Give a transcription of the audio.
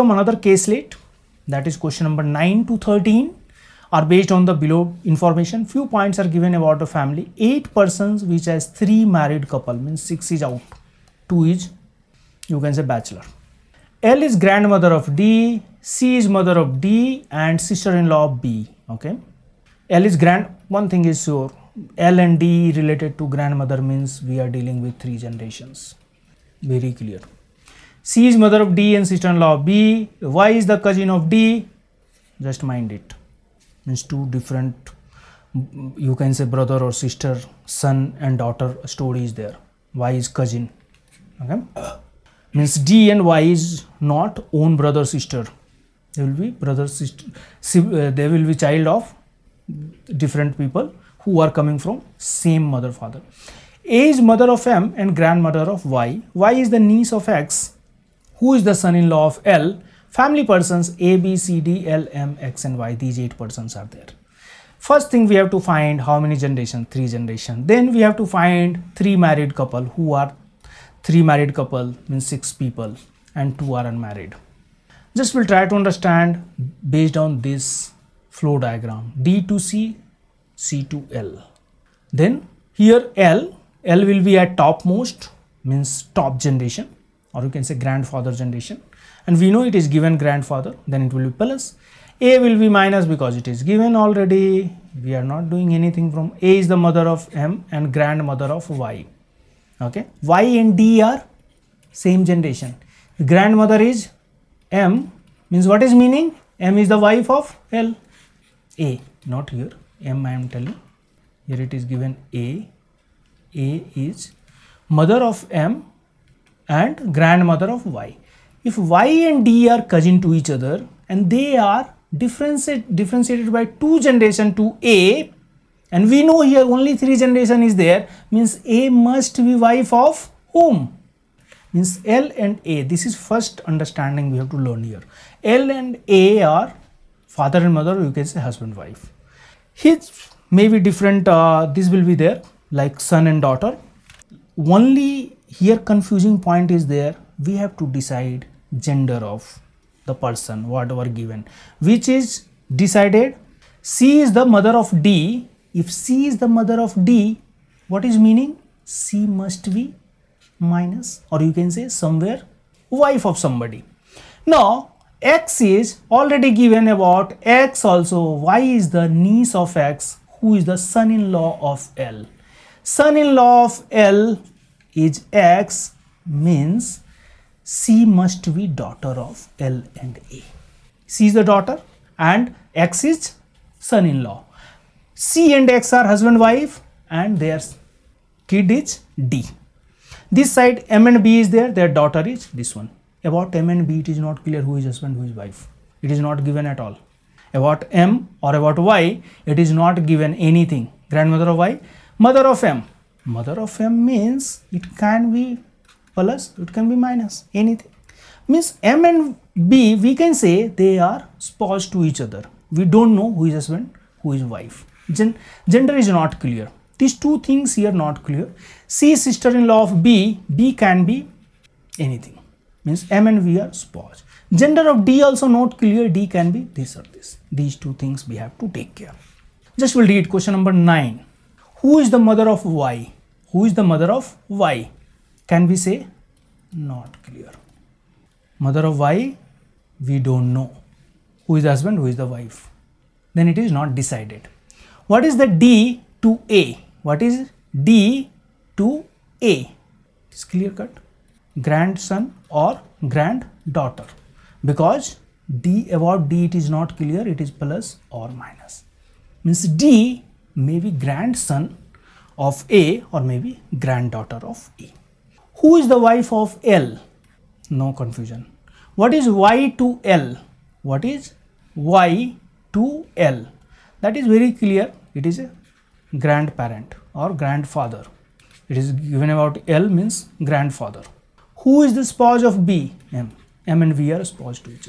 come another caselet that is question number 9 to 13 are based on the below information. Few points are given about the family. Eight persons which has three married couple means six is out two is you can say bachelor. L is grandmother of d c is mother of d and sister-in-law of b okay? L is grand one thing is sure l and d related to grandmother means we are dealing with three generations. Very clear c is mother of d and sister-in-law of b. Y is the cousin of d. Just mind it. Means two different you can say brother or sister son and daughter stories there. Y is cousin. Okay? Means d and y is not own brother sister. They will be brother sister uh, they will be child of different people who are coming from same mother father. A is mother of m and grandmother of y. Y is the niece of x who is the son-in-law of l family persons A, B, C, D, L, M, X and Y. These eight persons are there. First thing we have to find how many generation? Three generation. Then we have to find three married couple who are three married couple means six people and two are unmarried. Just we'll try to understand based on this flow diagram D to C, C to L. Then here L, L will be at topmost means top generation or you can say grandfather generation. And we know it is given grandfather then it will be plus. A will be minus because it is given already. We are not doing anything from a is the mother of m and grandmother of y. Okay? Y and d are same generation. Grandmother is m means what is meaning? M is the wife of l. A not here. M i am telling. Here it is given a. A is mother of m and grandmother of y. If y and d are cousin to each other and they are differentiate, differentiated by two generation to a and we know here only three generation is there means a must be wife of whom? Means L and A. This is first understanding we have to learn here. L and A are father and mother you can say husband wife. His may be different uh, this will be there like son and daughter. Only here confusing point is there. We have to decide gender of the person whatever given. Which is decided? C is the mother of D. If C is the mother of D what is meaning? C must be minus or you can say somewhere wife of somebody. Now X is already given about X also. Y is the niece of X who is the son-in-law of L. Son-in-law of L is X means C must be daughter of L and A. C is the daughter and X is son-in-law. C and X are husband wife and their kid is D. This side M and B is there, their daughter is this one. About M and B it is not clear who is husband, who is wife. It is not given at all. About M or about Y it is not given anything. Grandmother of Y, mother of M. Mother of M means it can be plus it can be minus anything. Means m and b we can say they are spouse to each other. We don't know who is husband who is wife. Gen gender is not clear. These two things here not clear. C sister-in-law of b b can be anything. Means m and b are spouse gender of d also not clear. D can be this or this. These two things we have to take care. Just will read question number 9 who is the mother of y? Who is the mother of y? Can we say? Not clear. Mother of y we don't know. Who is the husband? Who is the wife? Then it is not decided. What is the d to a? What is d to a? It's clear cut. Grandson or granddaughter. Because d about d it is not clear. It is plus or minus. Means d may be grandson of a or maybe granddaughter of a who is the wife of L? No confusion. What is Y to L? What is Y to L? That is very clear. It is a grandparent or grandfather. It is given about L means grandfather. Who is the spouse of B? M. M and B are spouse to each other.